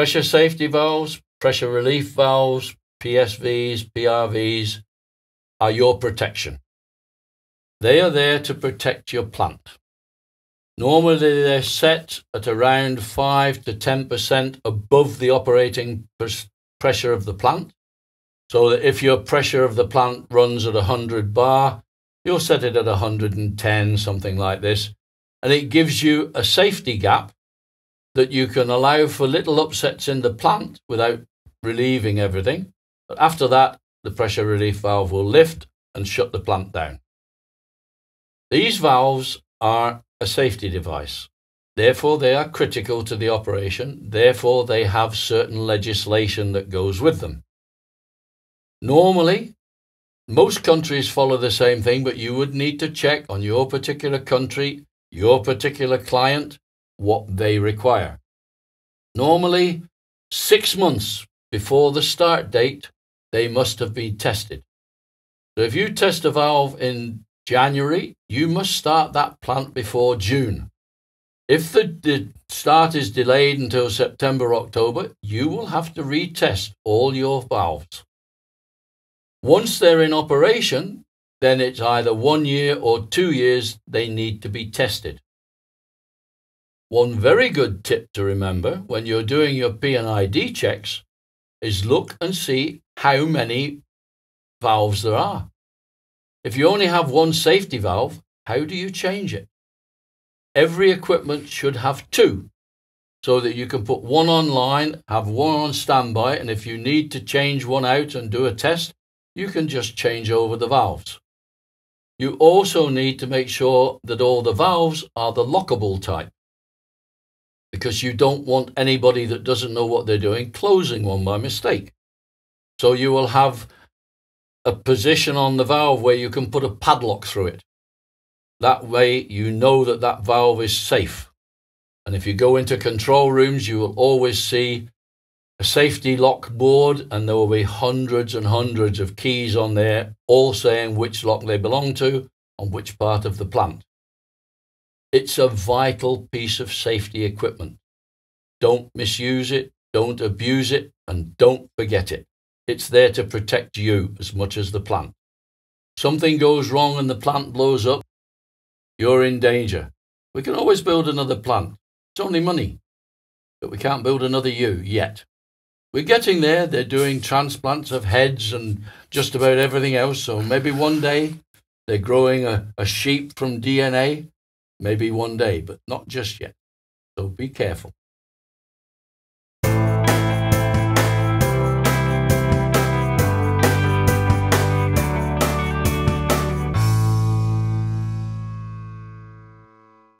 Pressure safety valves, pressure relief valves, PSVs, PRVs are your protection. They are there to protect your plant. Normally, they're set at around 5 to 10% above the operating pressure of the plant. So that if your pressure of the plant runs at 100 bar, you'll set it at 110, something like this. And it gives you a safety gap that you can allow for little upsets in the plant without relieving everything. But after that, the pressure relief valve will lift and shut the plant down. These valves are a safety device. Therefore, they are critical to the operation. Therefore, they have certain legislation that goes with them. Normally, most countries follow the same thing, but you would need to check on your particular country, your particular client, what they require. Normally, six months before the start date, they must have been tested. So if you test a valve in January, you must start that plant before June. If the, the start is delayed until September, October, you will have to retest all your valves. Once they're in operation, then it's either one year or two years they need to be tested. One very good tip to remember when you're doing your P&ID checks is look and see how many valves there are. If you only have one safety valve, how do you change it? Every equipment should have two so that you can put one online, have one on standby, and if you need to change one out and do a test, you can just change over the valves. You also need to make sure that all the valves are the lockable type because you don't want anybody that doesn't know what they're doing closing one by mistake. So you will have a position on the valve where you can put a padlock through it. That way you know that that valve is safe. And if you go into control rooms, you will always see a safety lock board and there will be hundreds and hundreds of keys on there, all saying which lock they belong to and which part of the plant. It's a vital piece of safety equipment. Don't misuse it, don't abuse it, and don't forget it. It's there to protect you as much as the plant. Something goes wrong and the plant blows up, you're in danger. We can always build another plant. It's only money. But we can't build another you yet. We're getting there. They're doing transplants of heads and just about everything else. So maybe one day they're growing a, a sheep from DNA. Maybe one day, but not just yet. So be careful.